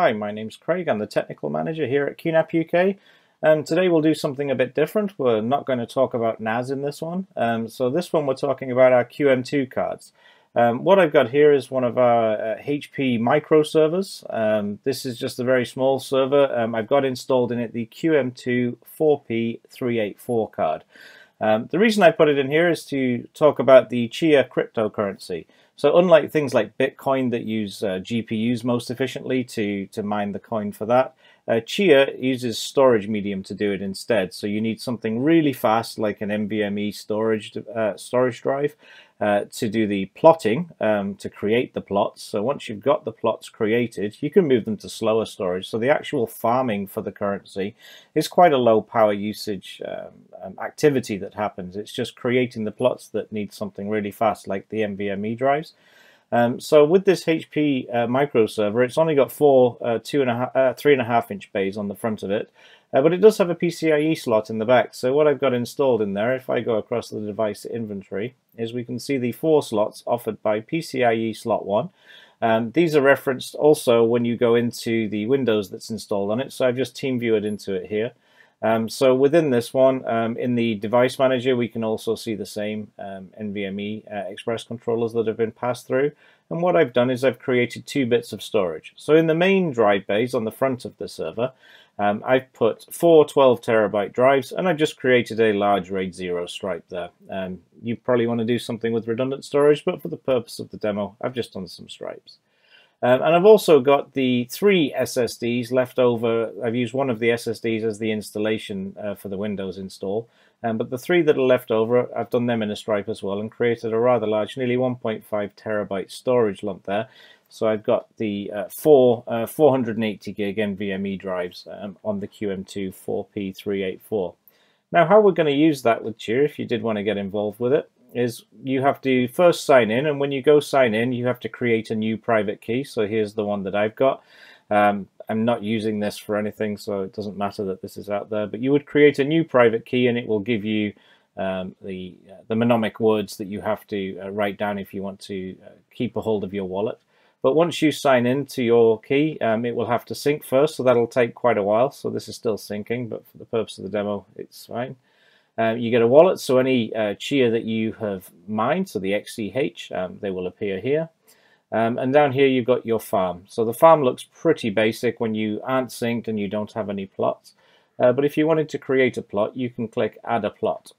Hi, my name's Craig. I'm the Technical Manager here at QNAP UK. Um, today we'll do something a bit different. We're not going to talk about NAS in this one. Um, so this one we're talking about our QM2 cards. Um, what I've got here is one of our uh, HP micro servers. Um, this is just a very small server. Um, I've got installed in it the QM2 4P384 card. Um, the reason I put it in here is to talk about the Chia cryptocurrency. So unlike things like Bitcoin that use uh, GPUs most efficiently to, to mine the coin for that, uh, Chia uses storage medium to do it instead. So you need something really fast like an NVMe storage, uh, storage drive uh, to do the plotting, um, to create the plots. So once you've got the plots created, you can move them to slower storage. So the actual farming for the currency is quite a low power usage um, um, activity that happens. It's just creating the plots that need something really fast, like the NVMe drives. Um, so with this HP uh, micro server, it's only got four uh, two and a half, uh, three and a half inch bays on the front of it, uh, but it does have a PCIe slot in the back. So what I've got installed in there, if I go across the device inventory, is we can see the four slots offered by PCIe slot 1. Um, these are referenced also when you go into the Windows that's installed on it, so I've just team viewed into it here. Um, so within this one, um, in the device manager, we can also see the same um, NVMe uh, express controllers that have been passed through. And what I've done is I've created two bits of storage. So in the main drive bays on the front of the server, um, I've put four 12 terabyte drives and I've just created a large RAID 0 stripe there. Um, you probably want to do something with redundant storage, but for the purpose of the demo, I've just done some stripes. Um, and I've also got the three SSDs left over. I've used one of the SSDs as the installation uh, for the Windows install. Um, but the three that are left over, I've done them in a stripe as well and created a rather large, nearly 1.5 terabyte storage lump there. So I've got the uh, four uh, 480 gig NVMe drives um, on the QM2 4P384. Now how we're going to use that with Chia if you did want to get involved with it is you have to first sign in and when you go sign in you have to create a new private key. So here's the one that I've got. Um, I'm not using this for anything so it doesn't matter that this is out there but you would create a new private key and it will give you um, the uh, the mnemonic words that you have to uh, write down if you want to uh, keep a hold of your wallet. But once you sign in to your key um, it will have to sync first so that'll take quite a while. So this is still syncing but for the purpose of the demo it's fine um, you get a wallet, so any uh, Chia that you have mined, so the XCH, um, they will appear here. Um, and down here you've got your farm. So the farm looks pretty basic when you aren't synced and you don't have any plots. Uh, but if you wanted to create a plot, you can click Add a Plot.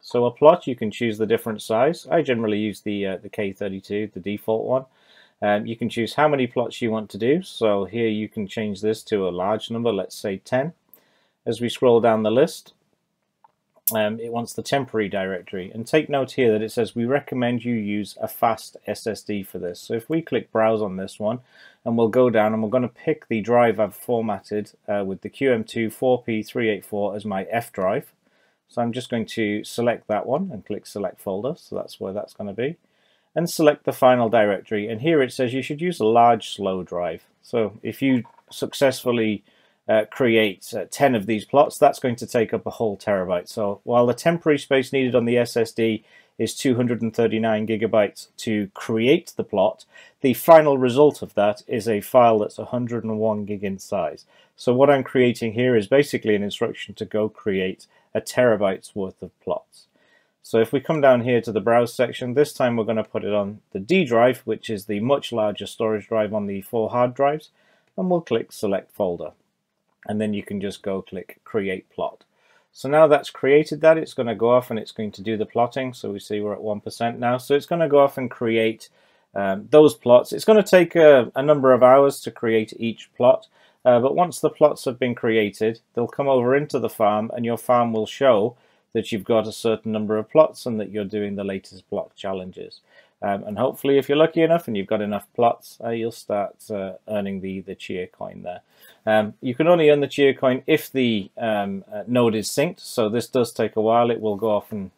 So a plot, you can choose the different size. I generally use the, uh, the K32, the default one. Um, you can choose how many plots you want to do. So here you can change this to a large number, let's say 10. As we scroll down the list, um, it wants the temporary directory. And take note here that it says we recommend you use a fast SSD for this. So if we click browse on this one and we'll go down and we're going to pick the drive I've formatted uh, with the QM2 4P384 as my F drive. So I'm just going to select that one and click select folder. So that's where that's going to be. And select the final directory. And here it says you should use a large slow drive. So if you successfully uh, create uh, 10 of these plots, that's going to take up a whole terabyte. So while the temporary space needed on the SSD is 239 gigabytes to create the plot, the final result of that is a file that's 101 gig in size. So what I'm creating here is basically an instruction to go create a terabyte's worth of plots. So if we come down here to the browse section, this time we're going to put it on the D drive, which is the much larger storage drive on the four hard drives, and we'll click select folder and then you can just go click create plot. So now that's created that, it's going to go off and it's going to do the plotting. So we see we're at 1% now. So it's going to go off and create um, those plots. It's going to take a, a, number of hours to create each plot. Uh, but once the plots have been created, they'll come over into the farm and your farm will show that you've got a certain number of plots and that you're doing the latest block challenges. Um, and hopefully, if you're lucky enough and you've got enough plots, uh, you'll start uh, earning the, the Chia coin there. Um, you can only earn the Chia coin if the um, uh, node is synced, so this does take a while. It will go off and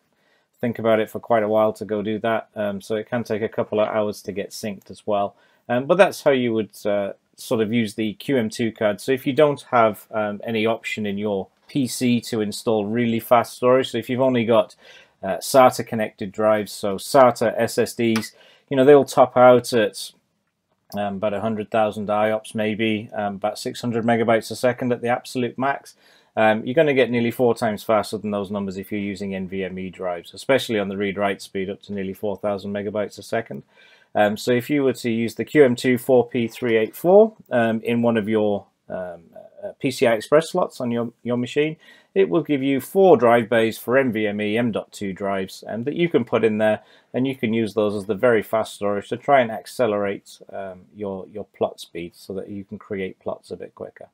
think about it for quite a while to go do that, um, so it can take a couple of hours to get synced as well. Um, but that's how you would uh, sort of use the QM2 card. So if you don't have um, any option in your PC to install really fast storage, so if you've only got uh, SATA connected drives, so SATA SSDs, you know, they'll top out at um, about 100,000 IOPS maybe, um, about 600 megabytes a second at the absolute max. Um, you're going to get nearly four times faster than those numbers if you're using NVMe drives, especially on the read-write speed up to nearly 4,000 megabytes a second. Um, so if you were to use the QM2 4P384 um, in one of your um, uh, PCI Express slots on your, your machine, it will give you four drive bays for NVMe M.2 drives um, that you can put in there and you can use those as the very fast storage to try and accelerate um, your, your plot speed so that you can create plots a bit quicker.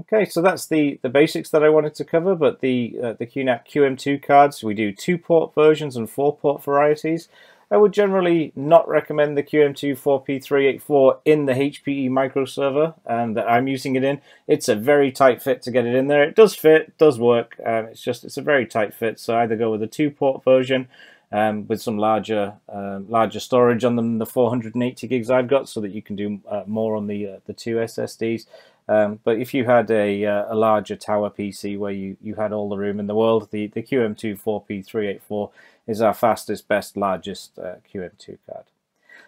Okay, so that's the, the basics that I wanted to cover, but the, uh, the QNAP QM2 cards, we do two port versions and four port varieties. I would generally not recommend the QM2 4P384 in the HPE microserver um, that I'm using it in. It's a very tight fit to get it in there. It does fit, does work. Um, it's just it's a very tight fit. So either go with a two port version um, with some larger um, larger storage on them the 480 gigs I've got, so that you can do uh, more on the uh, the two SSDs. Um, but if you had a, uh, a larger tower PC where you, you had all the room in the world, the, the QM2 4P384 is our fastest, best, largest uh, QM2 card.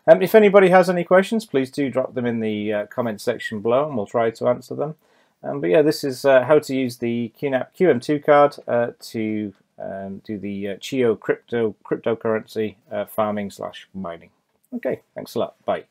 Um, if anybody has any questions, please do drop them in the uh, comment section below and we'll try to answer them. Um, but yeah, this is uh, how to use the QNAP QM2 card uh, to um, do the uh, Chia crypto cryptocurrency farming slash mining. Okay, thanks a lot. Bye.